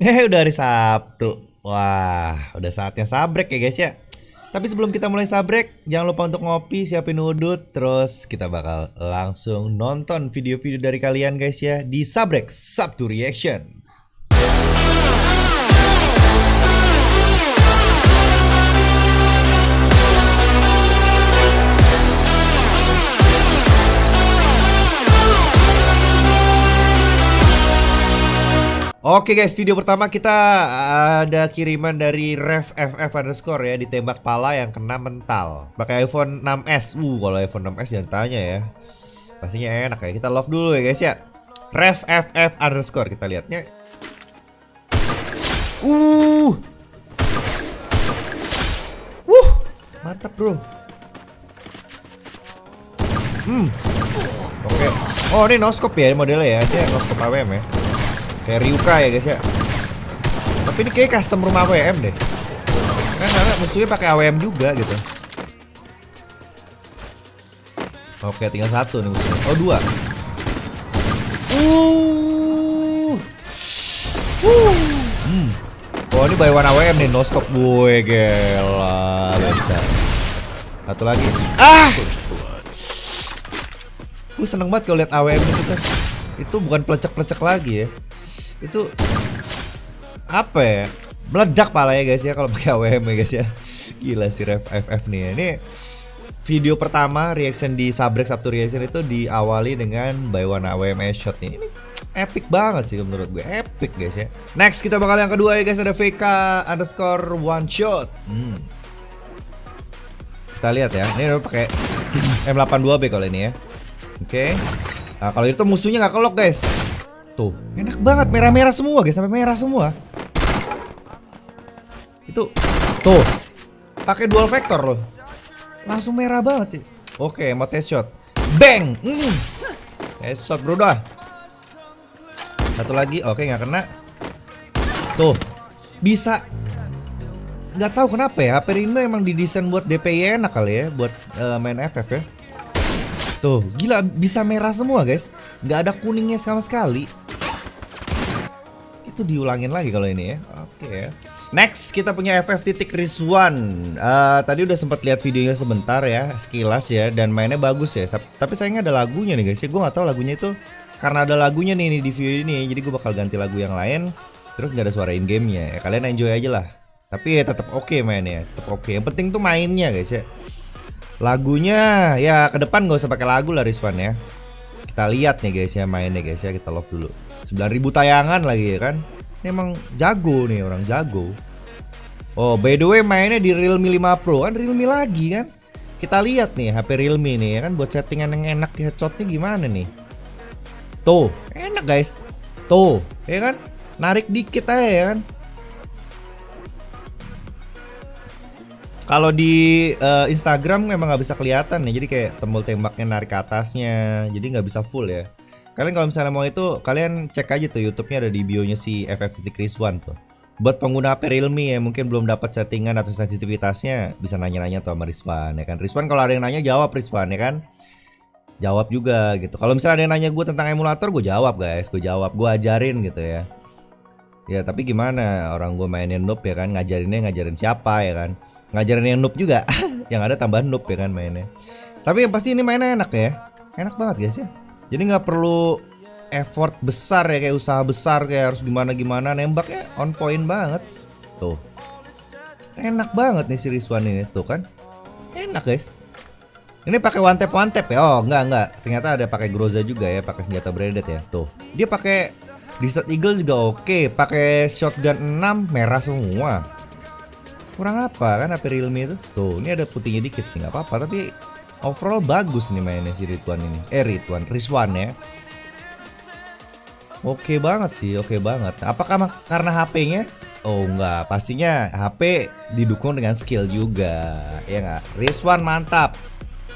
Eh udah hari Sabtu. Wah, udah saatnya sabrek ya guys ya. Tapi sebelum kita mulai sabrek, jangan lupa untuk ngopi, siapin udut, terus kita bakal langsung nonton video-video dari kalian guys ya di Sabrek Sabtu Reaction. Oke guys, video pertama kita ada kiriman dari ref ff underscore ya ditembak pala yang kena mental. Pakai iPhone 6s. Uh, kalau iPhone 6s jangan tanya ya. Pastinya enak ya. Kita love dulu ya guys ya. Ref ff underscore kita lihatnya. Uh. Wuh, mantap bro. Hmm. Oke. Oh ini noskop ya modelnya ya. Dia noskop AWM ya. Kayak Ryuka ya guys ya. Tapi ini kayak custom rumah AWM deh. Kan karena musuhnya pakai AWM juga gitu. Oke, tinggal satu nih musuhnya. Oh, dua. Uh. Uh. Hmm. Oh, ini buy one AWM nih, no stop gue gila. Bisa. Satu lagi. Ah. Gue seneng banget kalau lihat AWM itu kan. Itu bukan pelecek-pelecek lagi ya itu apa ya? Meledak pala ya guys ya kalau pakai AWM ya guys ya. Gila sih ref FF nih ya. ini video pertama reaction di Sabrek Sabtu Reaction itu diawali dengan by one AWM shot nih. Ini epic banget sih menurut gue. Epic guys ya. Next kita bakal yang kedua ya guys ada VK underscore one shot. Hmm. kita lihat ya. Ini udah pakai M82B kalau ini ya. Oke. Okay. nah kalau itu musuhnya nggak kelok guys Tuh, enak banget merah-merah semua guys, sampai merah semua. Itu tuh. Pakai dual vector loh. Langsung merah banget ya. Oke, mau shot. Bang. Mm. Test shot bro dah. Satu lagi, oke nggak kena. Tuh. Bisa nggak tahu kenapa ya HP Rino emang didesain buat DPI enak kali ya buat uh, main FF ya Tuh, gila bisa merah semua guys Nggak ada kuningnya sama sekali itu diulangin lagi kalau ini ya. Oke okay, ya. Next kita punya FF titik Rizwan. Uh, tadi udah sempat lihat videonya sebentar ya, sekilas ya, dan mainnya bagus ya. Tapi sayangnya ada lagunya nih guys. Ya, gue nggak tahu lagunya itu karena ada lagunya nih, nih di video ini. Jadi gue bakal ganti lagu yang lain. Terus nggak ada suara in gamenya. Ya, kalian enjoy aja lah. Tapi ya tetap oke okay mainnya, tetap oke. Okay. Yang penting tuh mainnya guys ya. Lagunya ya ke depan gak usah pakai lagu lah Rizwan ya. Kita lihat nih guys ya mainnya guys ya, kita love dulu. 9000 tayangan lagi ya kan? Ini emang jago nih orang jago. Oh by the way mainnya di Realme 5 Pro. Kan Realme lagi kan? Kita lihat nih HP Realme nih ya kan? Buat settingan yang enak headshotnya gimana nih? Tuh enak guys. Tuh ya kan? Narik dikit aja ya kan? Kalau di uh, Instagram memang nggak bisa kelihatan nih. Jadi kayak tombol tembaknya narik ke atasnya. Jadi nggak bisa full ya Kalian kalau misalnya mau itu kalian cek aja tuh YouTube-nya ada di bio-nya si FF One tuh. Buat pengguna HP Realme ya mungkin belum dapat settingan atau sensitivitasnya bisa nanya-nanya tuh sama Rizwan ya kan. Rizwan kalau ada yang nanya jawab Rizwan ya kan. Jawab juga gitu. Kalau misalnya ada yang nanya gue tentang emulator gue jawab guys, gue jawab, gue ajarin gitu ya. Ya tapi gimana orang gue mainin noob ya kan ngajarinnya ngajarin siapa ya kan ngajarin yang noob juga yang ada tambahan noob ya kan mainnya tapi yang pasti ini mainnya enak ya enak banget guys ya jadi nggak perlu effort besar ya kayak usaha besar kayak harus gimana gimana nembaknya on point banget. Tuh. Enak banget nih si Rizwan ini tuh kan. Enak guys. Ini pakai one tap one tap ya? Oh, enggak enggak. Ternyata ada pakai Groza juga ya, pakai senjata branded ya. Tuh. Dia pakai Desert Eagle juga oke, pakai shotgun 6 merah semua. Kurang apa kan HP Realme itu? Tuh, ini ada putihnya dikit sih nggak apa-apa, tapi overall bagus nih mainnya si Ridwan ini. Eh Ridwan, Rizwan ya. Oke banget sih, oke banget. Apakah karena HP-nya? Oh enggak, pastinya HP didukung dengan skill juga. Ya enggak? Rizwan mantap.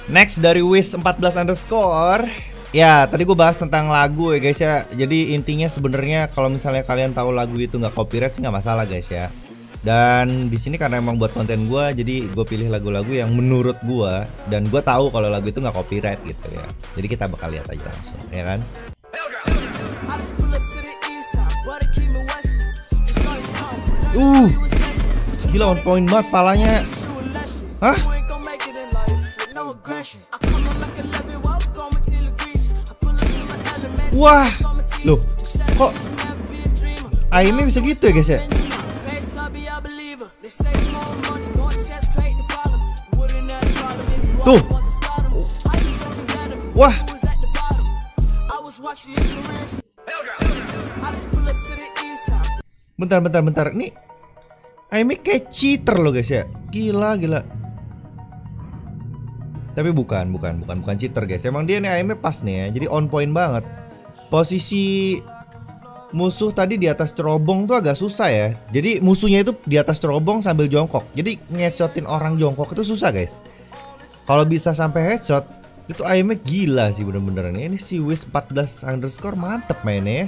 Next dari Wish 14 underscore. Ya, tadi gue bahas tentang lagu ya guys ya. Jadi intinya sebenarnya kalau misalnya kalian tahu lagu itu nggak copyright sih nggak masalah guys ya. Dan di sini karena emang buat konten gue, jadi gue pilih lagu-lagu yang menurut gue dan gue tahu kalau lagu itu nggak copyright gitu ya. Jadi kita bakal lihat aja langsung, ya kan? Uh, gila on point banget palanya. Hah? Wah, loh, kok Aimnya bisa gitu ya guys ya? Bentar, bentar, bentar. Ini Aimee kayak cheater loh guys ya. Gila, gila. Tapi bukan, bukan, bukan, bukan cheater guys. Emang dia nih Aimee pas nih ya. Jadi on point banget. Posisi musuh tadi di atas cerobong tuh agak susah ya. Jadi musuhnya itu di atas cerobong sambil jongkok. Jadi ngeheadshotin orang jongkok itu susah guys. Kalau bisa sampai headshot itu aimnya gila sih bener-bener. Ini si Wiz 14 underscore mantep mainnya ya.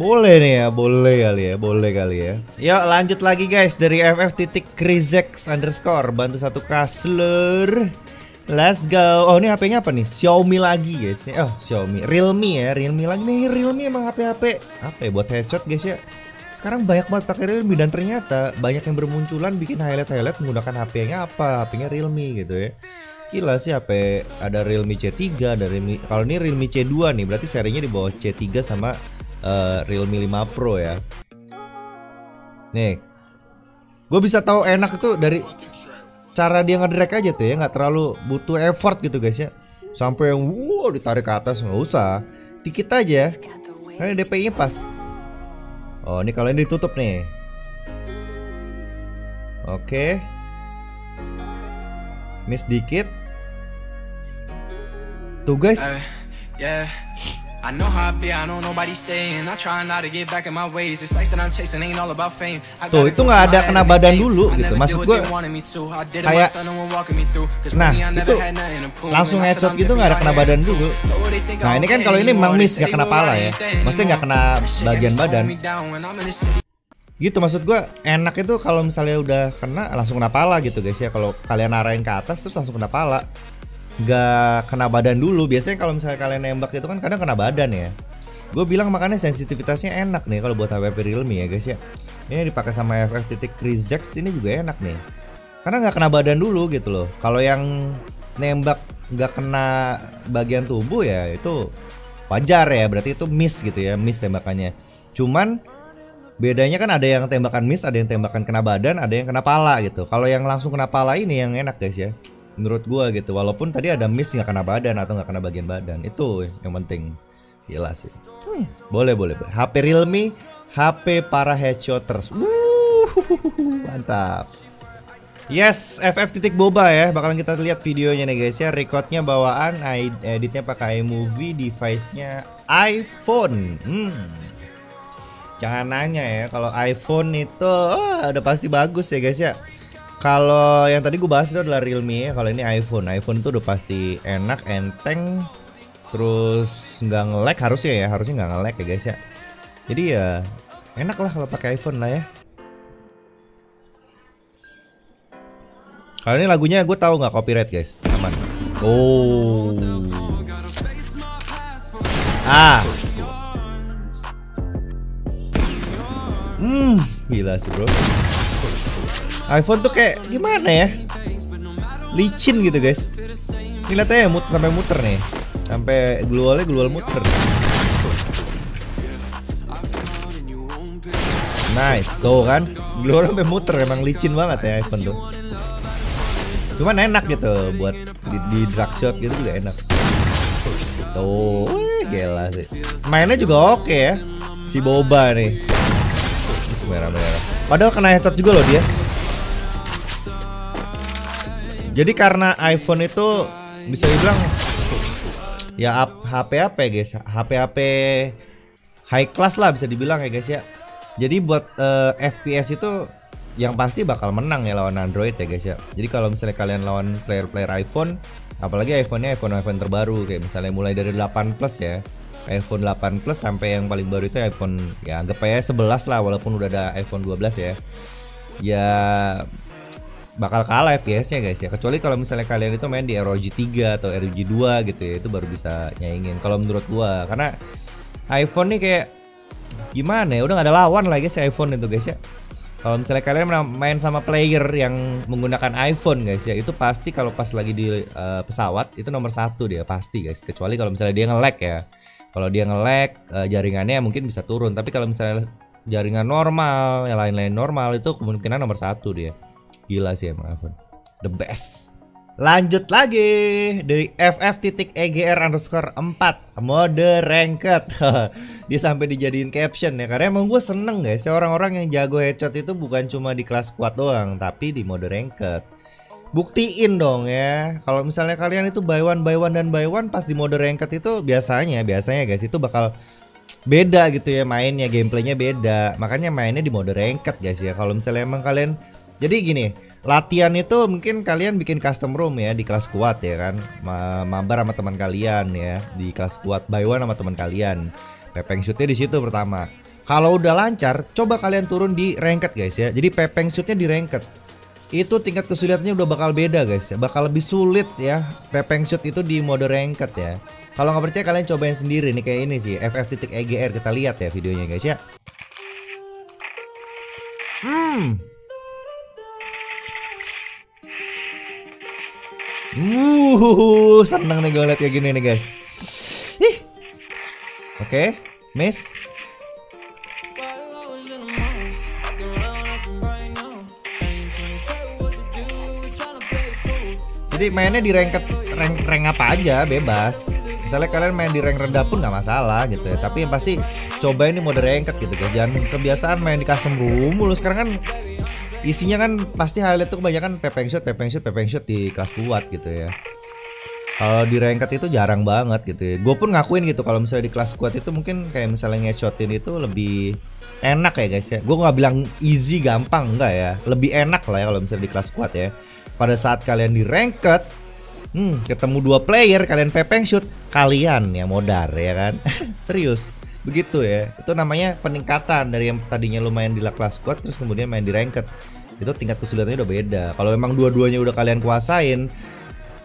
Boleh nih ya, boleh kali ya, boleh kali ya. Yuk lanjut lagi guys dari FF titik Krizex underscore bantu satu kasler. Let's go. Oh ini HP-nya apa nih? Xiaomi lagi guys. Oh Xiaomi, Realme ya, Realme lagi nih. Realme emang HP-HP apa ya buat headshot guys ya. Sekarang banyak banget pakai Realme dan ternyata banyak yang bermunculan bikin highlight-highlight menggunakan HP-nya apa? HP-nya Realme gitu ya. Gila sih HP ada Realme C3, ada Realme kalau ini Realme C2 nih, berarti serinya di bawah C3 sama uh, Realme 5 Pro ya. Nih. Gue bisa tahu enak itu dari cara dia ngedrag aja tuh ya nggak terlalu butuh effort gitu guys ya. Sampai yang wow ditarik ke atas nggak usah. Dikit aja karena DPI nya pas. Oh ini kalau ini ditutup nih. Oke. Miss dikit. Tuh guys. Uh, yeah. I know how I be, I know nobody staying. I try not to get back in my ways. It's like that I'm chasing ain't all about fame. Tuh itu nggak ada kena badan dulu gitu. Maksud gue kayak nah itu langsung headshot gitu nggak ada kena badan dulu. Nah ini kan kalau ini memang miss nggak kena pala ya. Maksudnya nggak kena bagian badan. Gitu maksud gue enak itu kalau misalnya udah kena langsung kena pala gitu guys ya. Kalau kalian arahin ke atas terus langsung kena pala nggak kena badan dulu. Biasanya kalau misalnya kalian nembak itu kan kadang kena badan ya. Gue bilang makanya sensitivitasnya enak nih kalau buat HWP Realme ya guys ya. Ini dipakai sama FF titik Krizex ini juga enak nih. Karena nggak kena badan dulu gitu loh. Kalau yang nembak nggak kena bagian tubuh ya itu wajar ya. Berarti itu miss gitu ya miss tembakannya. Cuman bedanya kan ada yang tembakan miss ada yang tembakan kena badan ada yang kena pala gitu. Kalau yang langsung kena pala ini yang enak guys ya menurut gua gitu walaupun tadi ada miss nggak kena badan atau nggak kena bagian badan itu yang penting gila sih hmm, boleh boleh boleh HP Realme HP para headshotters Wuh, mantap Yes, FF titik boba ya. Bakalan kita lihat videonya nih guys ya. Recordnya bawaan, editnya pakai iMovie, device-nya iPhone. Hmm. Jangan nanya ya, kalau iPhone itu oh, udah pasti bagus ya guys ya. Kalau yang tadi gue bahas itu adalah Realme ya. Kalau ini iPhone, iPhone itu udah pasti enak, enteng, terus nggak nge-lag harusnya ya, harusnya nggak nge-lag ya guys ya. Jadi ya enak lah kalau pakai iPhone lah ya. Kalau ini lagunya gue tahu nggak copyright guys, aman. Oh. Ah. Hmm, gila sih bro iPhone tuh kayak gimana ya? Licin gitu guys. Ini lihat aja muter sampai muter nih. Sampai glualnya glual muter. Nice tuh kan. Glual sampai muter emang licin banget ya iPhone tuh. Cuman enak gitu buat di, di drag shot gitu juga enak. Tuh gila sih. Mainnya juga oke ya. Si boba nih. Merah-merah. Padahal kena headshot juga loh dia jadi karena iPhone itu bisa dibilang ya HP HP guys, HP HP high class lah bisa dibilang ya guys ya. Jadi buat uh, eh, FPS itu yang pasti bakal menang ya lawan Android ya guys ya. Jadi kalau misalnya kalian lawan player-player iPhone, apalagi iPhone-nya iPhone iPhone terbaru kayak misalnya mulai dari 8 Plus ya. iPhone 8 Plus sampai yang paling baru itu iPhone ya anggap aja 11 lah walaupun udah ada iPhone 12 ya ya bakal kalah FPS-nya guys ya. Kecuali kalau misalnya kalian itu main di ROG 3 atau ROG 2 gitu ya, itu baru bisa nyaingin. Kalau menurut gua karena iPhone nih kayak gimana ya, udah gak ada lawan lagi si iPhone itu guys ya. Kalau misalnya kalian main sama player yang menggunakan iPhone guys ya, itu pasti kalau pas lagi di uh, pesawat itu nomor satu dia pasti guys. Kecuali kalau misalnya dia nge-lag ya. Kalau dia nge-lag uh, jaringannya mungkin bisa turun. Tapi kalau misalnya jaringan normal, yang lain-lain normal itu kemungkinan nomor satu dia. Gila sih emang iPhone. The best. Lanjut lagi dari ff.egr underscore 4 mode ranked. Dia sampai dijadiin caption ya karena emang gue seneng guys ya orang-orang yang jago headshot itu bukan cuma di kelas kuat doang tapi di mode ranked. Buktiin dong ya kalau misalnya kalian itu buy one buy one dan buy one pas di mode ranked itu biasanya biasanya guys itu bakal beda gitu ya mainnya gameplaynya beda makanya mainnya di mode ranked guys ya kalau misalnya emang kalian jadi gini, latihan itu mungkin kalian bikin custom room ya di kelas kuat ya kan. Ma mabar sama teman kalian ya di kelas kuat by one sama teman kalian. Pepeng shootnya di situ pertama. Kalau udah lancar, coba kalian turun di ranked guys ya. Jadi pepeng shootnya di ranked. Itu tingkat kesulitannya udah bakal beda guys ya. Bakal lebih sulit ya pepeng shoot itu di mode ranked ya. Kalau nggak percaya kalian cobain sendiri nih kayak ini sih ff.egr kita lihat ya videonya guys ya. Hmm, Uh, seneng nih gue liat kayak gini nih guys. Ih. Oke, okay, Miss. Jadi mainnya di rank rank rank apa aja bebas. Misalnya kalian main di rank rendah pun nggak masalah gitu ya. Tapi yang pasti coba ini mode ranked gitu guys. Jangan kebiasaan main di custom room mulu. Sekarang kan isinya kan pasti highlight tuh kebanyakan pepeng shot, pepeng shot, pepeng shot di kelas kuat gitu ya. Kalau di ranked itu jarang banget gitu ya. Gue pun ngakuin gitu kalau misalnya di kelas kuat itu mungkin kayak misalnya nge-shotin itu lebih enak ya guys ya. Gue nggak bilang easy gampang enggak ya. Lebih enak lah ya kalau misalnya di kelas kuat ya. Pada saat kalian di ranked, hmm, ketemu dua player kalian pepeng shoot, kalian yang modar ya kan. Serius begitu ya. Itu namanya peningkatan dari yang tadinya lumayan di kelas squad terus kemudian main di ranked. Itu tingkat kesulitannya udah beda. Kalau memang dua-duanya udah kalian kuasain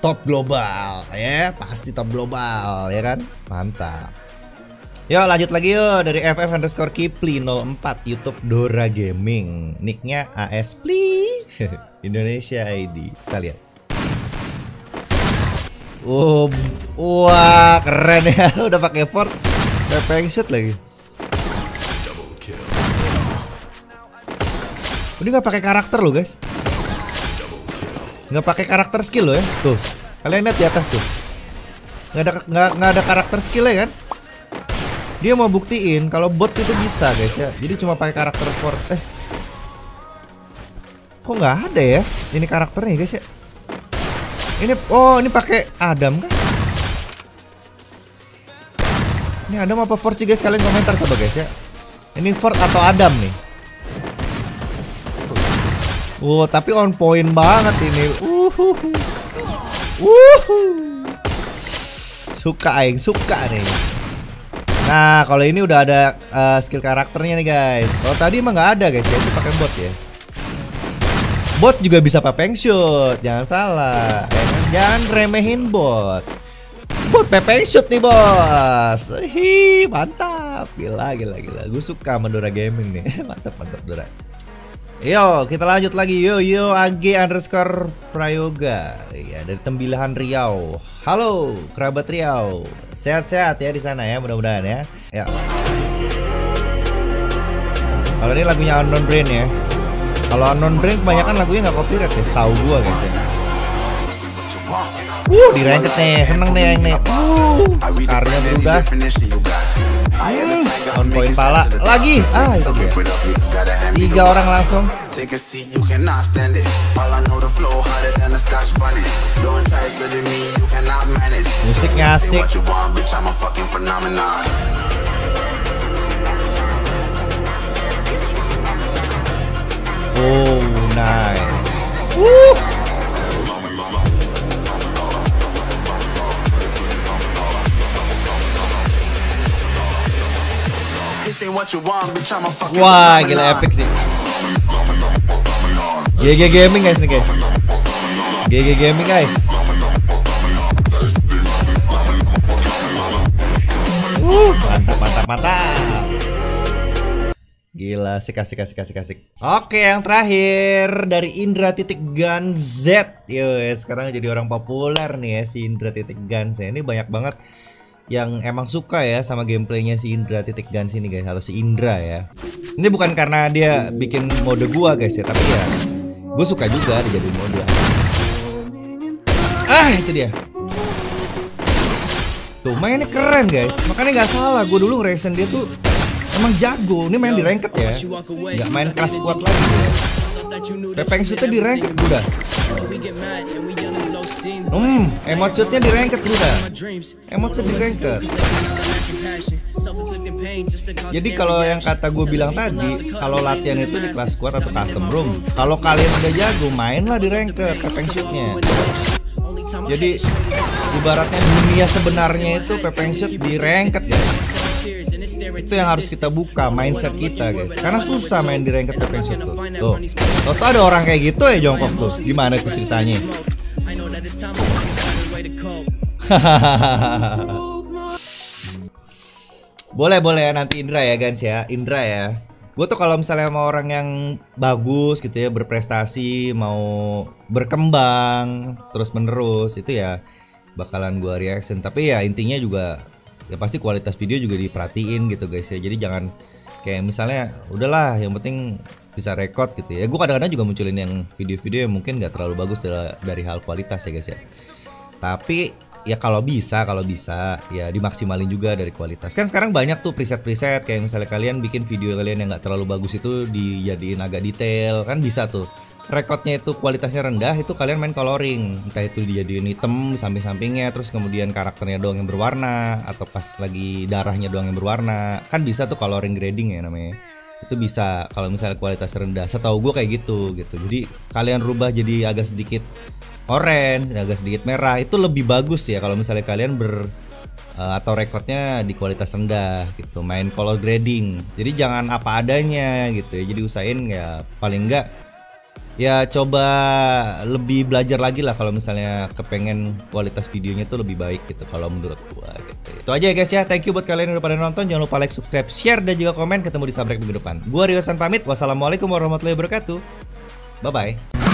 top global ya. Pasti top global ya kan? Mantap. Yo lanjut lagi yo. Dari FF underscore Kipli 04 YouTube Dora Gaming. Nicknya AS Indonesia ID Kita lihat. Oh, wah keren ya. Udah pakai fort Pepeng shot lagi. Ini nggak pakai karakter loh guys. Nggak pakai karakter skill loh ya. Tuh, kalian lihat di atas tuh. Nggak ada nggak nggak ada karakter skill ya kan? Dia mau buktiin kalau bot itu bisa guys ya. Jadi cuma pakai karakter for eh. Kok nggak ada ya? Ini karakternya guys ya. Ini oh ini pakai Adam kan? Ini Adam apa Ford sih guys? Kalian komentar coba guys ya. Ini Ford atau Adam nih? Oh, tapi on point banget ini. Uhuh. Uhuh. Suka aing, suka nih. Nah, kalau ini udah ada uh, skill karakternya nih guys. Kalau tadi emang nggak ada guys ya, itu pakai bot ya. Bot juga bisa papeng shoot, jangan salah. Jangan remehin bot. Bot pepeng shoot nih bos. Hi, mantap. Gila gila gila. Gue suka sama Dora Gaming nih. Mantap mantap Dora. Yo kita lanjut lagi. Yo yo AG underscore Prayoga. Ya dari Tembilahan Riau. Halo kerabat Riau. Sehat-sehat ya di sana ya mudah-mudahan ya. Ya. Kalau ini lagunya Unknown Brain ya. Kalau Unknown Brain kebanyakan lagunya nggak copyright ya Tahu gua guys ya Uh, di ranked nih, seneng nih yang nih. Uh, karnya berubah. Hmm, on point pala lagi. Ah, itu dia. Tiga orang langsung. Musiknya asik. Oh, nice. Woo. Wah, gila epic sih. GG Gaming guys nih guys. GG Gaming guys. Uh, mantap mantap mantap. Gila, sik kasih kasih kasih kasih. Oke, yang terakhir dari Indra titik Gun Z. Yo, sekarang jadi orang populer nih ya si Indra titik Gun Z. Ini banyak banget yang emang suka ya sama gameplaynya si Indra titik Gun sini guys atau si Indra ya. Ini bukan karena dia bikin mode gua guys ya, tapi ya gue suka juga dijadiin mode. Ah, itu dia. Tuh mainnya keren guys. Makanya nggak salah, gue dulu ngeresen dia tuh Emang jago, ini main di ranked ya Gak main kelas squad lagi ya Pepeng shootnya di ranked udah Hmm, emot shootnya di ranked udah Emot shoot di ranked Jadi kalau yang kata gue bilang tadi Kalau latihan itu di kelas squad atau custom room Kalau kalian udah jago, mainlah di ranked pepeng shootnya jadi ibaratnya dunia sebenarnya itu pepeng shoot di ranked ya itu yang harus kita buka mindset kita guys. Karena susah main di ranked championship tuh tuh tuh, tuh ada orang kayak gitu ya jongkok tuh? Gimana itu ceritanya? Boleh boleh nanti Indra ya guys ya. Indra ya. Gue tuh kalau misalnya mau orang yang bagus gitu ya berprestasi mau berkembang terus menerus itu ya bakalan gue reaction. Tapi ya intinya juga ya pasti kualitas video juga diperhatiin gitu guys ya. Jadi jangan kayak misalnya udahlah yang penting bisa record gitu ya. Gue kadang-kadang juga munculin yang video-video yang mungkin gak terlalu bagus dari hal kualitas ya guys ya. Tapi ya kalau bisa kalau bisa ya dimaksimalin juga dari kualitas. Kan sekarang banyak tuh preset-preset kayak misalnya kalian bikin video kalian yang gak terlalu bagus itu dijadiin agak detail kan bisa tuh rekodnya itu kualitasnya rendah itu kalian main coloring. Entah itu dijadiin hitam samping-sampingnya terus kemudian karakternya doang yang berwarna atau pas lagi darahnya doang yang berwarna. Kan bisa tuh coloring grading ya namanya. Itu bisa kalau misalnya kualitas rendah. Setahu gue kayak gitu gitu. Jadi kalian rubah jadi agak sedikit orange agak sedikit merah. Itu lebih bagus ya kalau misalnya kalian ber uh, atau rekodnya di kualitas rendah gitu. Main color grading. Jadi jangan apa adanya gitu ya. Jadi usahain ya paling enggak ya coba lebih belajar lagi lah kalau misalnya kepengen kualitas videonya tuh lebih baik gitu kalau menurut gua gitu. Itu aja ya guys ya. Thank you buat kalian yang udah pada nonton. Jangan lupa like, subscribe, share dan juga komen. Ketemu di subscribe minggu depan. Gua Riosan pamit. Wassalamualaikum warahmatullahi wabarakatuh. Bye bye.